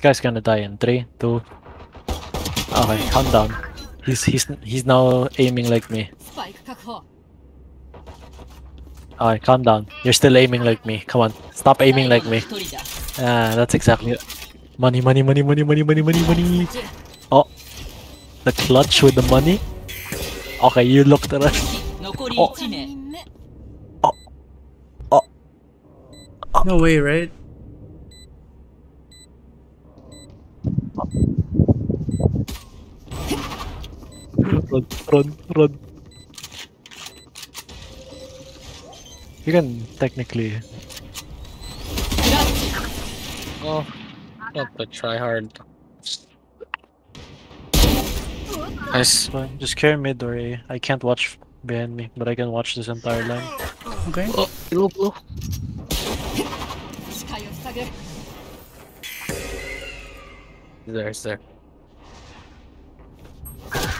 This guy's gonna die in three, two. Oh, okay, calm down. He's he's he's now aiming like me. Alright, oh, calm down. You're still aiming like me. Come on, stop aiming like me. Ah, that's exactly it. Money, money, money, money, money, money, money, money. Oh, the clutch with the money. Okay, you looked at us. Oh. Oh. oh. oh. No way, right? Run, run, run. You can technically. Oh, not the try hard. Nice. Just carry mid or A. I can't watch behind me, but I can watch this entire line. Okay. Oh, look. low. there, sir?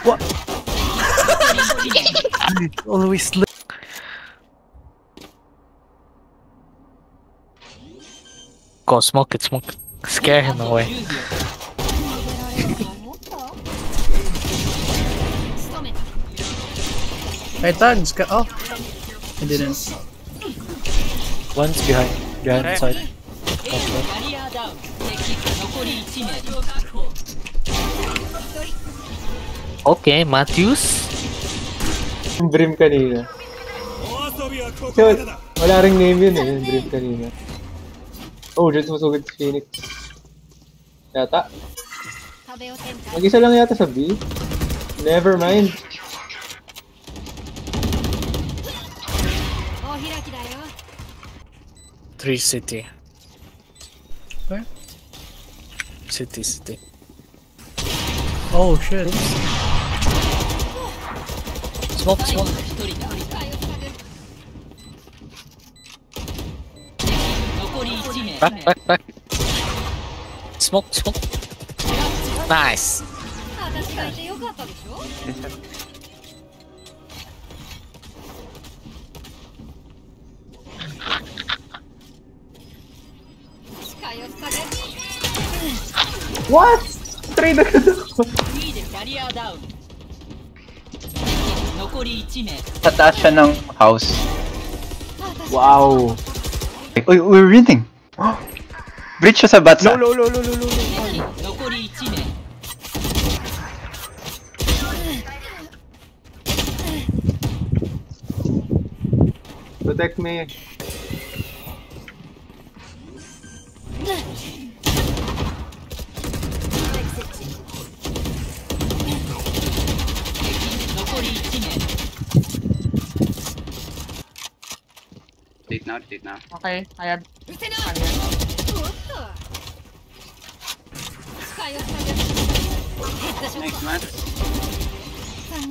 What? Always look. Go smoke it, smoke. Scare him away. hey, Thugs, go. off. I didn't. One's behind, behind okay. side. Okay, Matthews. Brim kanina. Kasi wala rin name yun eh, yung Brim kanina. Oh, dyan sumusugod si Phoenix. Yata. Mag-isa lang yata sa B. Never mind. Three city. Where? City, city. Oh shit. Oops. スモークスモークバックバックバックスモークスモークナイス私がいてよかったでしょ What? Trader. Sa taas siya ng house. Wow. Uy, we're winning! Breach siya sa batsa. Low, low, low, low, low, low, low. Protect me. now, retreat now. Okay, I have... Listen.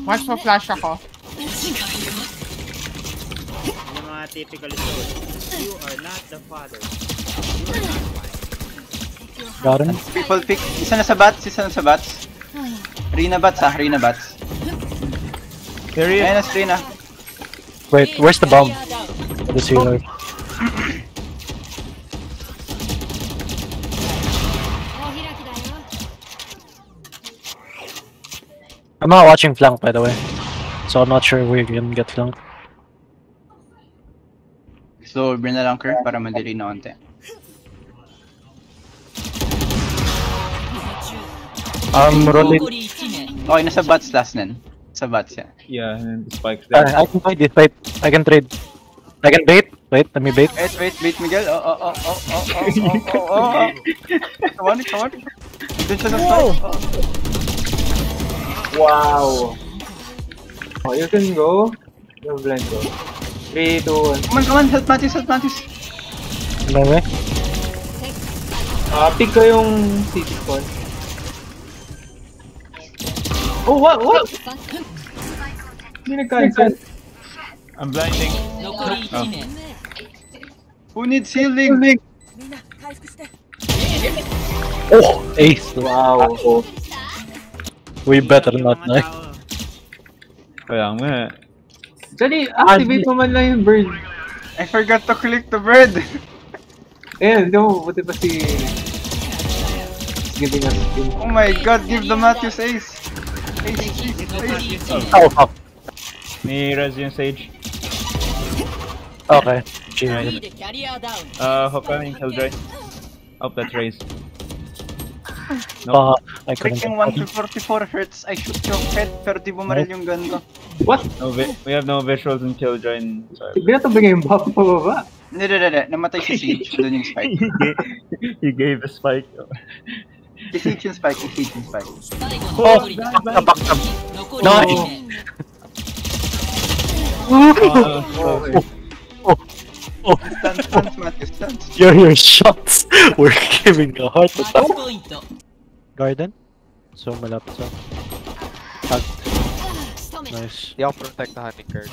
Watch mo flash ako. Yung mga typical story. You are not the father. You are. Garen? People pick. Isa na sa bats, isa na sa bats. Rina bats ha, Rina bats. There he is. Rina. Wait, where's the bomb? This healer. I'm not watching flank by the way, so I'm not sure we can get flank. So, bring the lang Kirk para madali na onte. Um, rolling. Oh, nasa bats last nun. Sa bats yeah. Yeah, and spikes there. Uh, I can fight this fight. I can trade. I can bait. Wait, let me bait. Wait, wait, wait, Miguel. Oh, oh, oh, oh, oh, oh, oh, oh, oh. Come on, come on. Dun siya. Oh. Wow. Oh, you can go. You blind go. 3, 2, 1. Come on, come on. Help Matthews, help Matthews. Anyway. Ah, pick ko yung city spawn. Oh, what? What? Hindi nag-cancel. I'm blinding. 残り1名 Who needs healing? Oh, ace. Wow. Oh. We better Yung not mga na. tao, Kaya nga. Actually, activate mo man lang yung bird. I forgot to click the bird. Ayan, hindi mo, buti pa si... giving us king. Oh my god, give the Matthews ace. Ace, ace, ace. Oh, fuck. May res yung Sage. Okay. Right. Uh, hop in Killjoy. Up that raise. No. Uh, I Freaking 44 hertz, I shoot your head 30 di bumaril yung gun ko. What? No, we, have no visuals in Killjoy and... Bigla to bigay yung buff pababa. Hindi, hindi, hindi. Namatay si Siege. Doon yung spike. gave, gave a spike. si Siege yung spike. Si Siege yung spike. Oh! Bakta. Oh, nice! Oh. oh, oh. Oh, oh, oh. stand, stand, Your, shots. shots were giving a heart attack. Garden? So, malapit sa. Tag. Nice. Hindi ako protect the honey curd.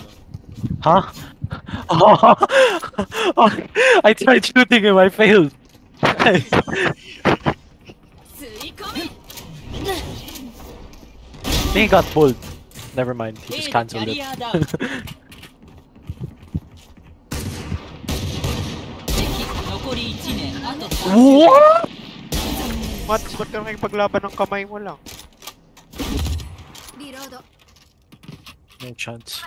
Huh? Oh, I tried shooting him, I failed. He got pulled. Never mind, he just cancelled it. What? Mats, ba't ka nakipaglaban ng kamay mo lang? No chance.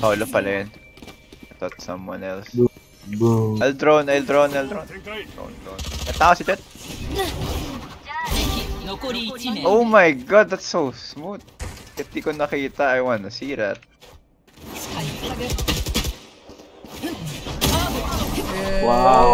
Paolo pala yun. I thought someone else. Boom. I'll drone, I'll drone, I'll drone. Drone, drone. Natao si Jet. Oh my god, that's so smooth. If ko nakita, I wanna see that. Wow.